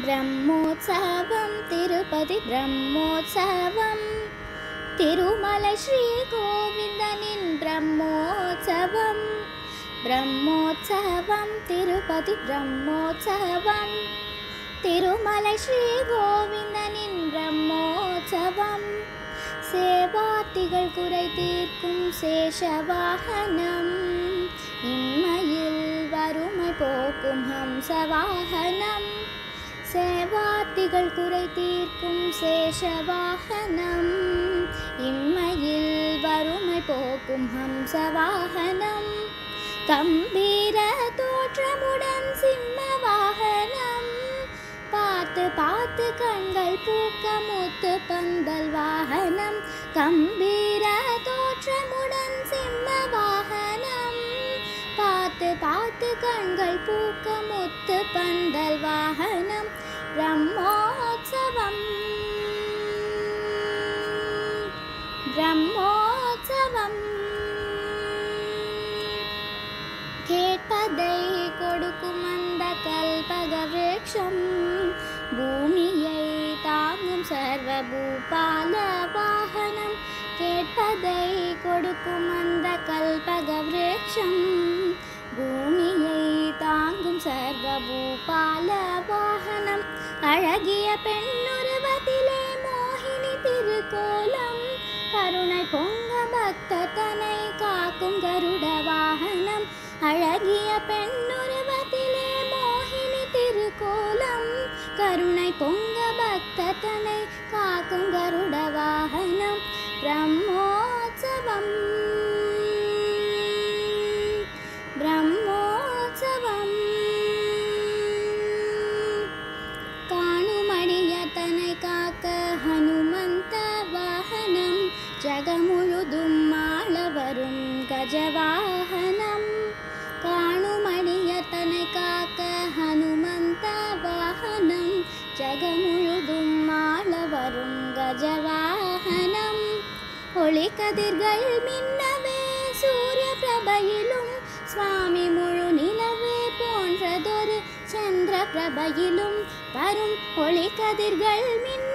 பிரம்மோற்சவம் திருப்பதி பிரம்மோற்சவம் திருமலை ஸ்ரீ கோவிந்தனின் பிரம்மோற்சவம் பிரம்மோற்சவம் திருப்பதி பிரம்மோற்சவம் திருமலை ஸ்ரீ கோவிந்தனின் பிரம்மோற்சவம் சேவாத்திகள் குறை தீர்க்கும் சேஷவாகனம் இம்மையில் வறுமை போக்கும் ஹம்சவாகனம் சேவாத்திகள் குறை தீர்க்கும் சேஷவாகனம். இம்மையில் வறுமை போக்கும் ஹம்சவாகனம். கம்பீர தோற்றமுடன் சிம்ம வாகனம். பார்த்து பார்த்து கண்கள் பூக்க முத்து பந்தல் வாகனம். கம்பீர தோற்றமுடன் சிம்ம வாகனம் கண்கள் பூக்க முத்து பந்தல் வாகனம் பிரம்மோற்சவம். பிரம்மோற்சவம். கேட்பதை கொடுக்கும் அந்த கல்பக விரட்சம். பூமியை தாங்கும் சர்வ பூபால வாகனம். கேட்பதை கொடுக்கும் அந்த கல்பக விரட்சம். பூ தாங்கும் வாகனம் அழகிய பெண்ணுருவத்திலே மோகினி திருக்கோலம். கருணை பொங்க பக்தனை காக்கும் கருட வாகனம். அழகிய பெண்ணுருவத்திலே மோகினி திருக்கோலம். கருணை பொங்க பக்தனை காக்கும் கருட வாகனம் ராஜவாகனம் காணுமணியத்தனை காக்க ஹனுமந்த வாகனம். ஜகமுழுதும் மாள வரும் கஜவாகனம். ஒளி கதிர்கள் மின்னவே சூரிய பிரபையிலும் சுவாமி முழு நிலவே போன்றதொரு சந்திர பிரபையிலும் வரும். ஒளி கதிர்கள் மின்ன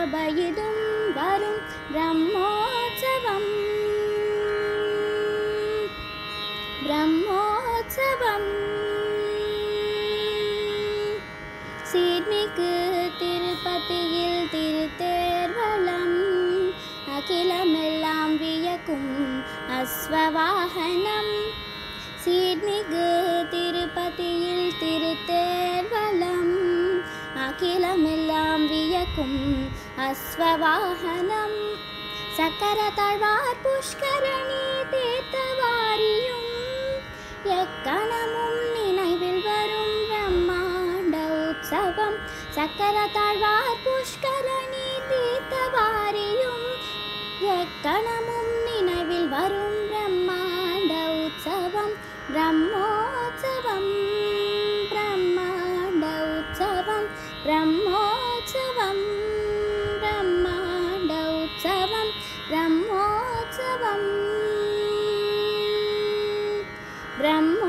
சந்திர பிரபையிலும் வரும் பிரம்மோற்சவம் பிரம்மோற்சவம் சீர்மிகு திருப்பதியில் திருத்தேர்வலம் அகிலமெல்லாம் வியக்கும் அஸ்வவாகனம் சீர்மிகு हनम् सकर तळवा पुष्करणि वार्यं यणमं न वरं ब्रह्माण्ड उत्सवं सकर तळवा पुष्करणितां எக்கணமும் நினைவில் வரும் பிரம்மாண்ட உற்சவம் பிரம்மோற்சவம் பிரம்மாண்ட உற்சவம் பிரம்மோ ब्रह्मोत्सवं ब्रह्माण्डोत्सवं ब्रह्मोत्सवम् ब्रह्म